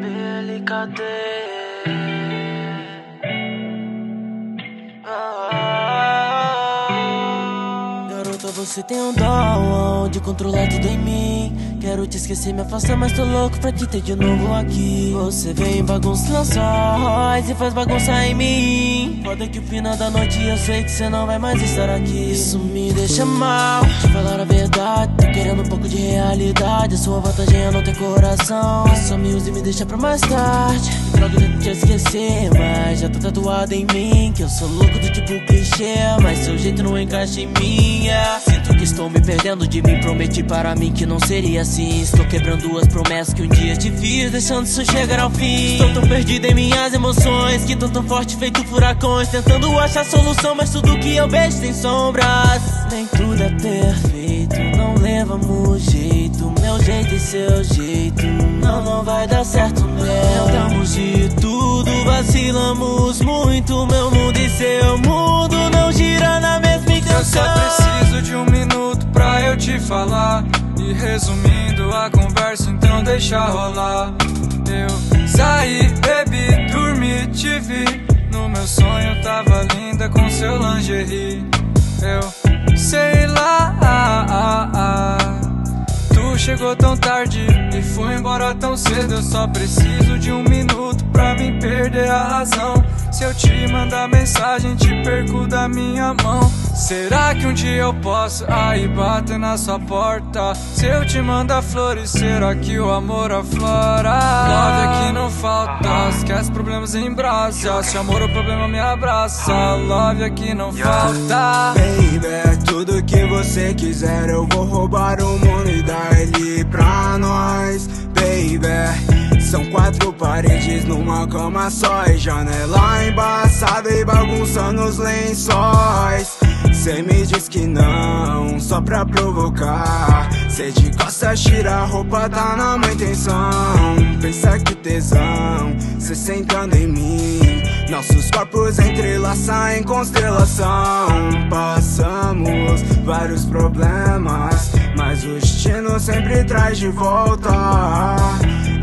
Billy, cadê? Garota, você tem um dom de controlar tudo em mim. Quero te esquecer, me afastar, mas tô louco pra te ter de novo aqui. Você vem bagunça lençóis e faz bagunça em mim. Pode que o final da noite eu sei que você não vai mais estar aqui. Isso me deixa mal, te falar a verdade. Realidade. Sua vantagem é não ter coração. Só me usa e me deixa pra mais tarde. Droga, tento te esquecer, mas já tá tatuado em mim. Que eu sou louco do tipo clichê, mas seu jeito não encaixa em yeah. Sinto que estou me perdendo de mim. Prometi para mim que não seria assim. Estou quebrando as promessas que um dia te fiz, deixando isso chegar ao fim. Estou tão perdido em minhas emoções, que tô tão forte feito furacões. Tentando achar solução, mas tudo que eu vejo tem sombras. Nem tudo é perfeito, não levamos seu jeito, não, não vai dar certo, não. Tentamos de tudo, vacilamos muito. Meu mundo e seu mundo não gira na mesma Eu só intenção. preciso de um minuto pra eu te falar. E resumindo a conversa, então deixa rolar. Eu saí, bebi, dormi, te vi. No meu sonho tava linda com seu lingerie. Chegou tão tarde e foi embora tão cedo. Eu só preciso de um minuto pra me perder a razão. Se eu te mandar mensagem, te perco da minha mão. Será que um dia eu posso aí bater na sua porta? Se eu te mandar flores, será que o amor aflora? Love aqui não falta, esquece problemas em brasa. Se amor é o problema, me abraça. Love aqui não falta. Baby, tudo que você quiser eu vou roubar o mundo e dar ele pra nós Baby, são quatro paredes numa cama só E janela embaçada e bagunçando os lençóis Cê me diz que não, só pra provocar Cê de costas tira a roupa, tá na má intenção Pensa que tesão, cê sentando em mim nossos corpos entrelaçam em constelação. Passamos vários problemas, mas o destino sempre traz de volta.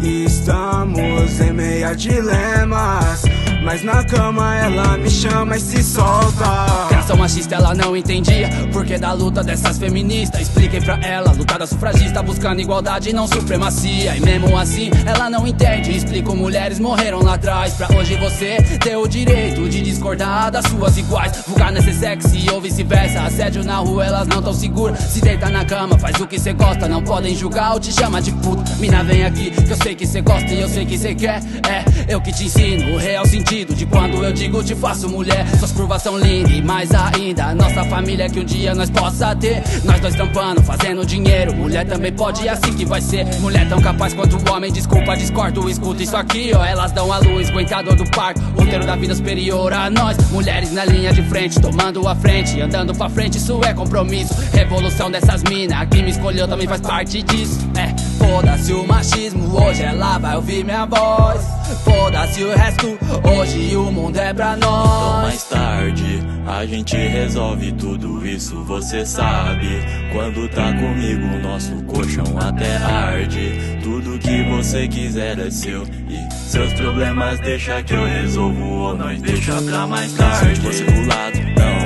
Estamos em meio a dilemas, mas na cama ela me chama e se solta. Criação machista ela não entendia Porque da luta dessas feministas. Expliquei pra ela, lutada sufragista Buscando igualdade e não supremacia. E mesmo assim ela não entende. Explico, mulheres morreram lá atrás. Pra hoje você ter o direito de discordar das suas iguais? Vulgar nesse sexy ou vice-versa. Assédio na rua elas não tão seguras Se deita na cama, faz o que cê gosta. Não podem julgar ou te chama de puta. Mina vem aqui, que eu sei que cê gosta E eu sei que cê quer, é Eu que te ensino o real sentido De quando eu digo te faço mulher Suas curvas são lindas. E mais ainda Nossa família que um dia nós possa ter. Nós dois trampando, fazendo dinheiro. Mulher também pode e assim que vai ser. Mulher tão capaz quanto o homem, desculpa, discordo Escuta isso aqui, ó, elas dão a luz Aguenta a dor do parto, útero da vida superior a nós. Mulheres na linha de frente, tomando a frente Andando pra frente, isso é compromisso. Revolução dessas minas, que me escolheu também faz parte disso. É, foda-se o machismo, hoje ela vai ouvir minha voz Foda-se o resto, hoje o mundo é pra Então nós mais tarde a gente resolve tudo isso, você sabe. Quando tá comigo, nosso colchão até arde. Tudo que você quiser é seu e seus problemas deixa que eu resolvo ou nós deixa pra mais tarde. Se você pro lado, não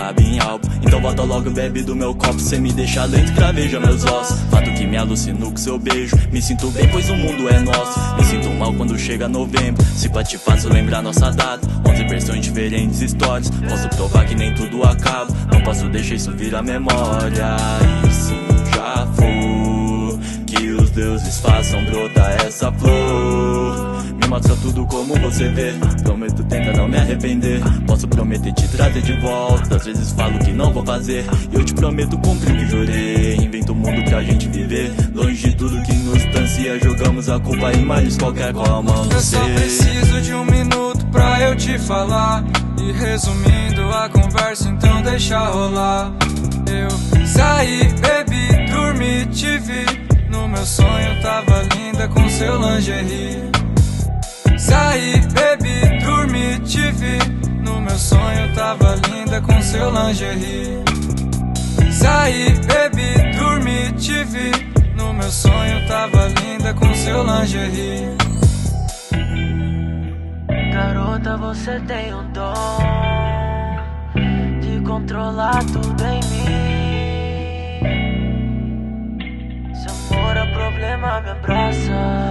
cabe em álbum. Então volta logo, bebe do meu copo. Cê me deixa lento, craveja meus ossos. Fato que me alucino com seu beijo. Me sinto bem, pois o mundo é nosso. Me sinto mal quando chega novembro. Se pra te faço lembrar nossa data. 11 versões diferentes histórias. Posso provar que nem tudo acaba. Não posso deixar isso virar memória. E já for. Que os deuses façam brotar essa flor. Mostra tudo como você vê. Prometo tentar não me arrepender. Posso prometer te trazer de volta. Às vezes falo que não vou fazer. E eu te prometo cumprir o que jurei. Invento um mundo pra gente viver. Longe de tudo que nos distancia. Jogamos a culpa em males qualquer qual a mão Eu só preciso de um minuto pra eu te falar. E resumindo a conversa, então deixa rolar. Eu saí, bebi, dormi, te vi. No meu sonho tava linda com seu lingerie. Saí, bebi, dormi, te vi. No meu sonho tava linda com seu lingerie. saí, bebi, dormi, te vi. No meu sonho tava linda com seu lingerie. Garota, você tem um dom de controlar tudo em mim. Se amor é problema, me abraça.